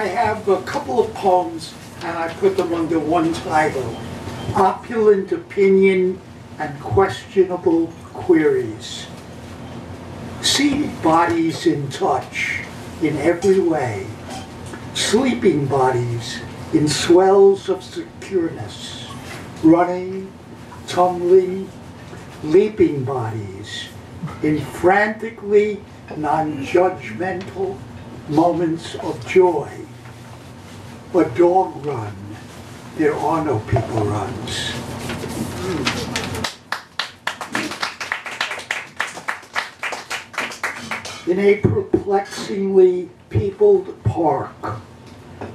I have a couple of poems and I put them under one title. Opulent opinion and questionable queries. Seated bodies in touch in every way. Sleeping bodies in swells of secureness. Running, tumbling, leaping bodies in frantically non-judgmental moments of joy. A dog run. There are no people runs. In a perplexingly peopled park,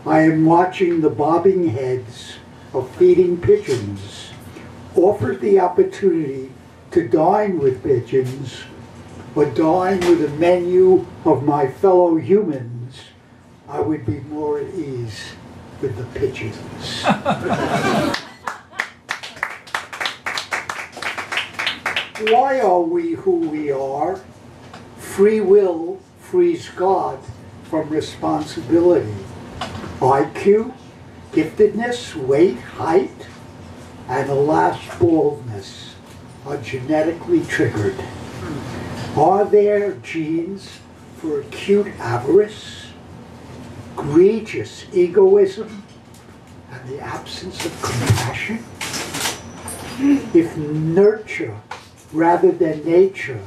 I am watching the bobbing heads of feeding pigeons. Offered the opportunity to dine with pigeons, or dine with a menu of my fellow humans, I would be more at ease with the pigeons. Why are we who we are? Free will frees God from responsibility. IQ, giftedness, weight, height, and alas, baldness are genetically triggered. Are there genes for acute avarice, egregious egoism, and the absence of compassion? If nurture rather than nature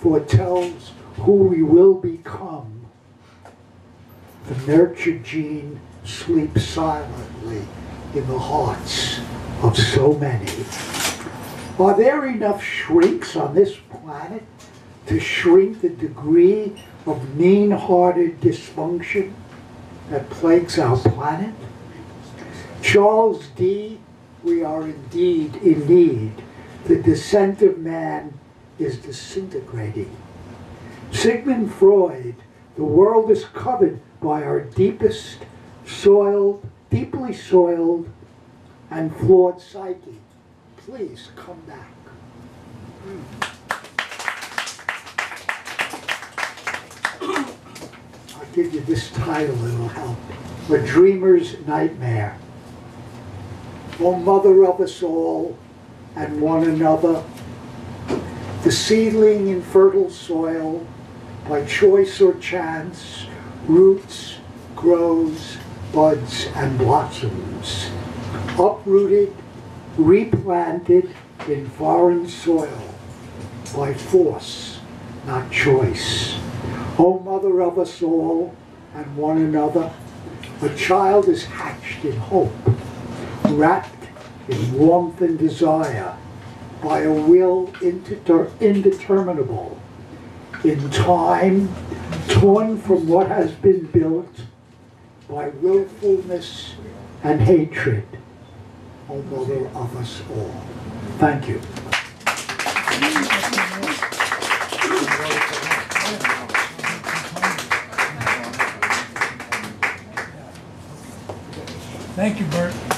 foretells who we will become, the nurture gene sleeps silently in the hearts of so many. Are there enough shrinks on this planet to shrink the degree of mean-hearted dysfunction that plagues our planet? Charles D., we are indeed in need. The descent of man is disintegrating. Sigmund Freud, the world is covered by our deepest, soiled, deeply soiled, and flawed psyche. Please come back. I'll give you this title, it'll help. A Dreamer's Nightmare. O Mother of us all and one another, the seedling in fertile soil, by choice or chance, roots, grows, buds, and blossoms, uprooted, replanted in foreign soil, by force, not choice. O Mother of us all and one another, a child is hatched in hope, wrapped in warmth and desire, by a will indeter- indeterminable, in time, torn from what has been built, by willfulness and hatred, O Mother of us all. Thank you. Thank you, Burt.